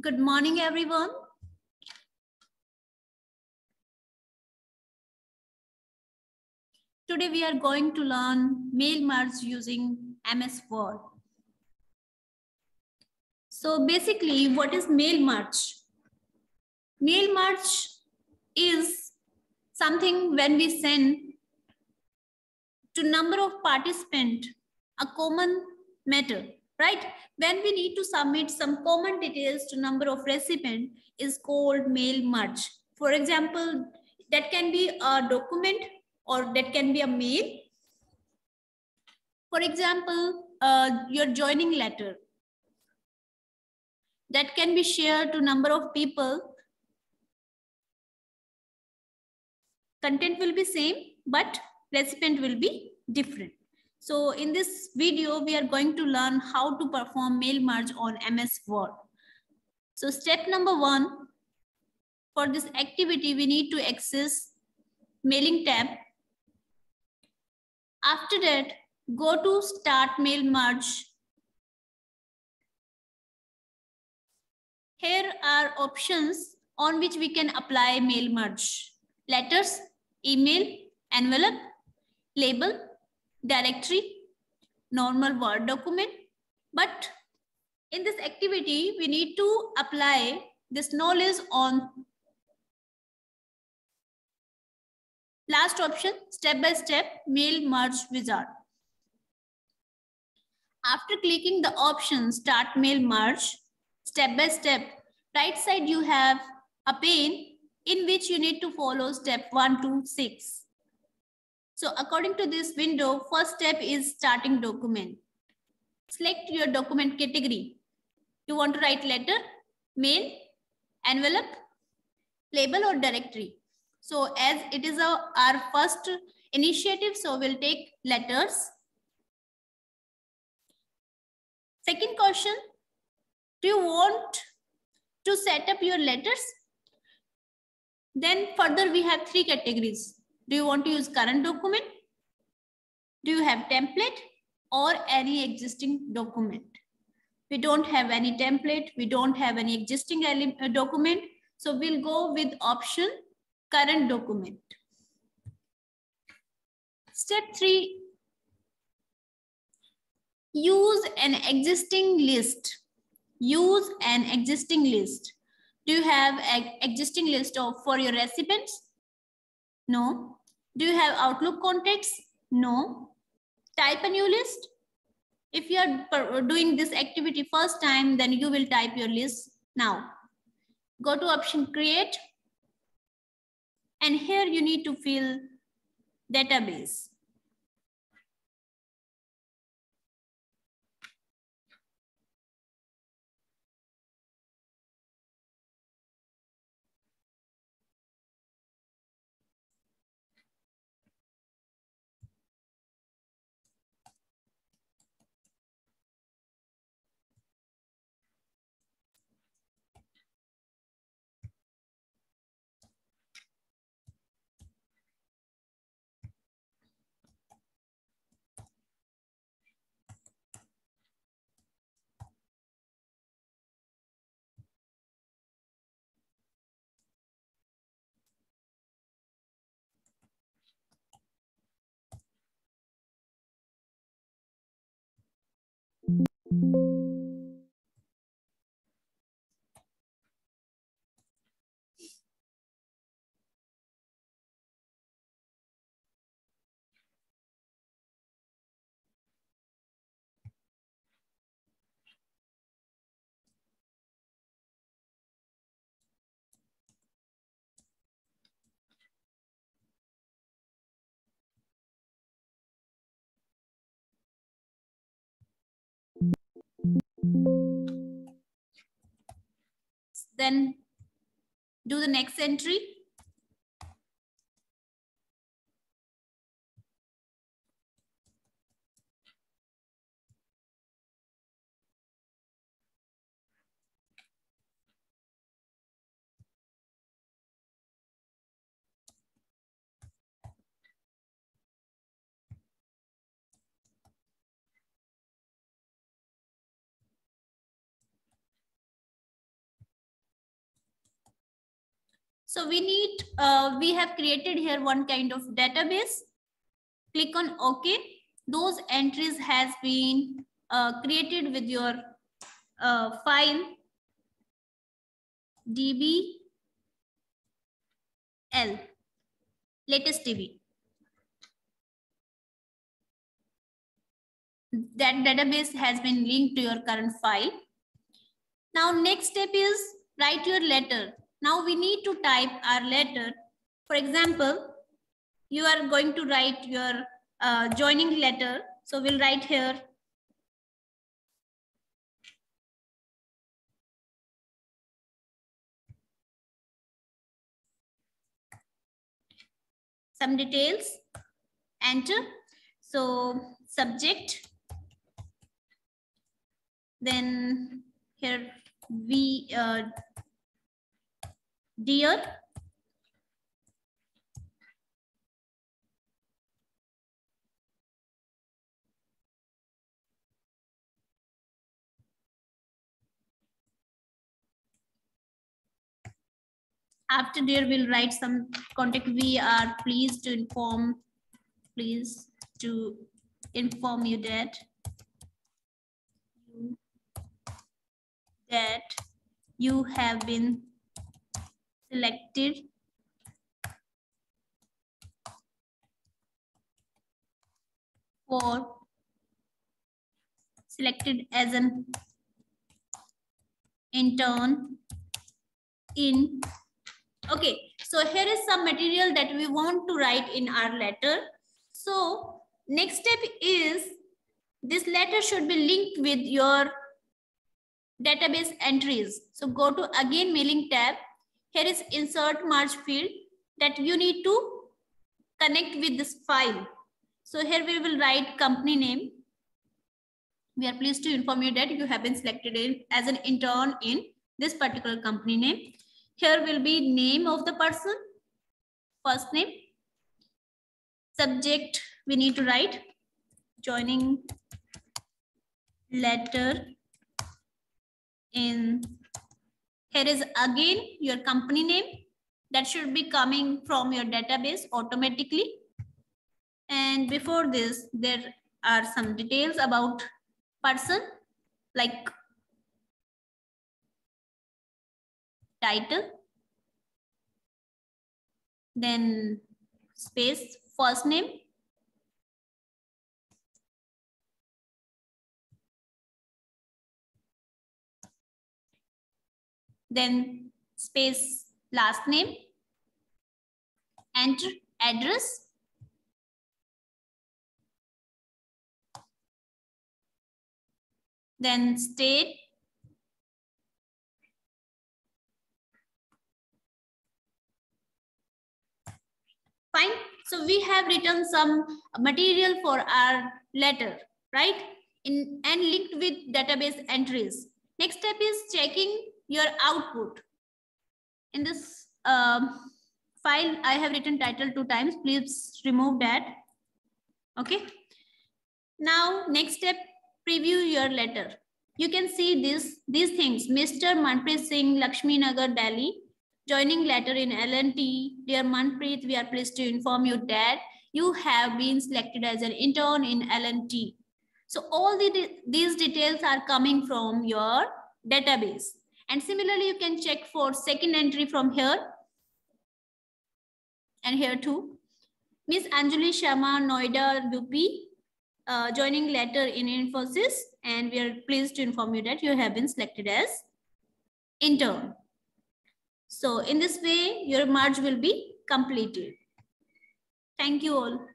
Good morning, everyone. Today we are going to learn mail merge using MS Word. So basically, what is mail merge? Mail merge is something when we send to number of participant a common matter, right? When we need to submit some common details to number of recipient is called mail merge. For example, that can be a document or that can be a mail. For example, uh, your joining letter that can be shared to number of people. Content will be same, but recipient will be different. So in this video, we are going to learn how to perform mail merge on MS Word. So step number one, for this activity, we need to access mailing tab. After that, go to start mail merge. Here are options on which we can apply mail merge. Letters, email, envelope, label, directory, normal Word document. But in this activity, we need to apply this knowledge on last option, step-by-step -step, mail merge wizard. After clicking the option start mail merge, step-by-step, -step, right side you have a pane in which you need to follow step one to six. So according to this window, first step is starting document. Select your document category. You want to write letter, mail, envelope, label or directory. So as it is a, our first initiative, so we'll take letters. Second question, do you want to set up your letters? Then further we have three categories. Do you want to use current document? Do you have template or any existing document? We don't have any template. We don't have any existing uh, document. So we'll go with option current document. Step three, use an existing list. Use an existing list. Do you have an existing list of for your recipients? No. Do you have Outlook contacts? No. Type a new list. If you are doing this activity first time, then you will type your list now. Go to option create. And here you need to fill database. Then do the next entry. So we need, uh, we have created here one kind of database. Click on OK. Those entries has been uh, created with your uh, file dbl latest DB. That database has been linked to your current file. Now next step is write your letter. Now we need to type our letter. For example, you are going to write your uh, joining letter. So we'll write here some details, enter. So subject, then here we, uh, dear, after there we'll write some contact. We are pleased to inform please to inform you that that you have been selected for selected as an intern in Okay, so here is some material that we want to write in our letter. So next step is this letter should be linked with your database entries. So go to again mailing tab. Here is insert merge field that you need to connect with this file. So here we will write company name. We are pleased to inform you that you have been selected in, as an intern in this particular company name. Here will be name of the person, first name. Subject, we need to write joining letter in here is again your company name that should be coming from your database automatically. And before this there are some details about person like title, then space, first name, then space last name, enter address, then state, Fine. So we have written some material for our letter, right? In and linked with database entries. Next step is checking your output. In this um, file, I have written title two times. Please remove that. Okay. Now, next step, preview your letter. You can see this, these things. Mr. Manpreet Singh, Lakshmi Nagar, Delhi. Joining letter in L&T. Dear Manpreet, we are pleased to inform you that you have been selected as an intern in L&T. So all the, these details are coming from your database. And similarly, you can check for second entry from here and here too. Miss Anjali Sharma, Noida, UP, uh, joining letter in Infosys. And we are pleased to inform you that you have been selected as intern. So in this way, your merge will be completed. Thank you all.